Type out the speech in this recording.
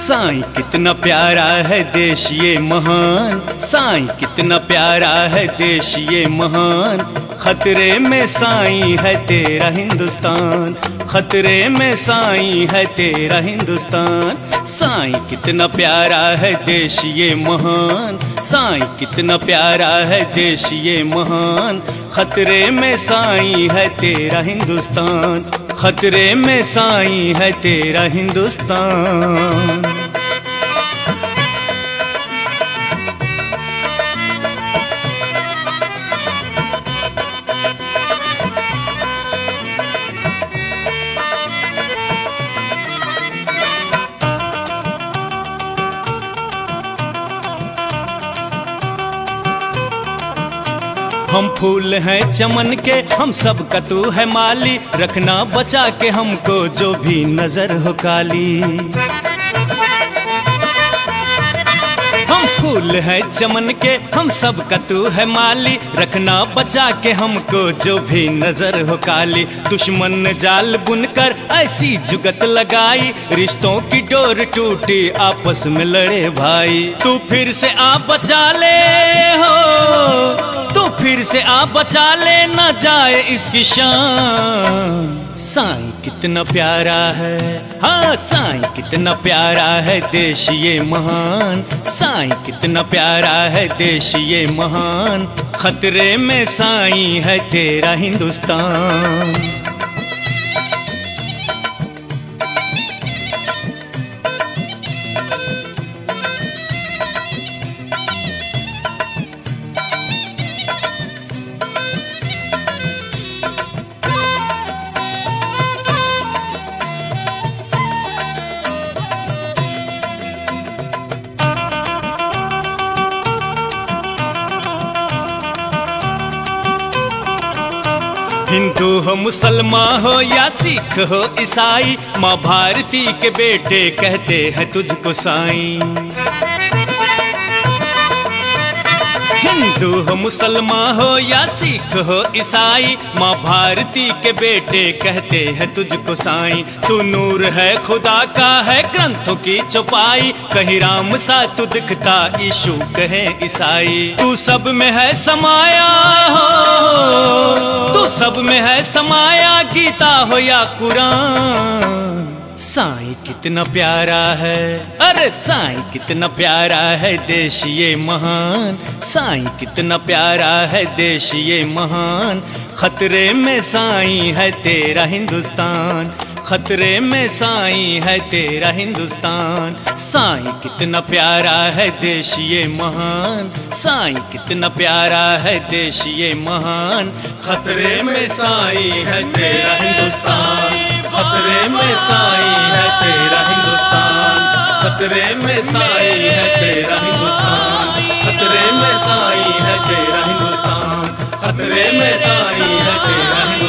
साईं कितना प्यारा है देश ये महान। साई कितना प्यारा है देश ये महान। खतरे में साई है तेरा हिंदुस्तान, खतरे में साई है तेरा हिंदुस्तान। साई कितना प्यारा है देश ये महान, साई कितना प्यारा है देश ये महान। खतरे में साई है तेरा हिंदुस्तान, खतरे में साई है तेरा हिंदुस्तान। हम फूल हैं चमन के, हम सब का तू है माली। रखना, बचा के हमको जो भी नज़र हो काली। हम फूल हैं चमन के, हम सब का तू है माली। रखना, बचा के हमको जो भी नज़र हो काली। दुश्मन ने जाल बुनकर ऐसी जुगत लगाई। रिश्तों की डोर टूटी, आपस में लड़े भाई। तू फिर से आ बचा ले हो। से आप बचा ले ना जाए इसकी शान। साई कितना प्यारा है। हाँ साई कितना प्यारा है देश ये महान। साई कितना प्यारा है देश ये महान। खतरे में साई है तेरा हिंदुस्तान। हिंदू हो, मुसलमान हो या सिख हो, ईसाई, माँ भारती के बेटे कहते हैं तुझको साईं। हिंदू हो मुसलमान हो या सिख हो ईसाई, माँ भारती के बेटे कहते हैं तुझको साईं। तू नूर है, खुदा का है, ग्रंथों की चौपाई कहीं राम सा तू दिखता, ईशु कहे ईसाई। तू सब में है समाया हो, तू सब में है समाया, गीता हो या कुरान। साईं कितना प्यारा है। अरे साई कितना प्यारा है देश ये महान। साई कितना प्यारा है देश ये महान। खतरे में साई है तेरा हिंदुस्तान। खतरे में साई है तेरा हिंदुस्तान। साई कितना प्यारा है देश ये महान। साई कितना प्यारा है देश ये महान। खतरे में साई है तेरा हिंदुस्तान। खतरे में साई है तेरा हिंदुस्तान। खतरे में साई है तेरा हिंदुस्तान। खतरे में साई है तेरा हिंदुस्तान। खतरे में साई है तेरा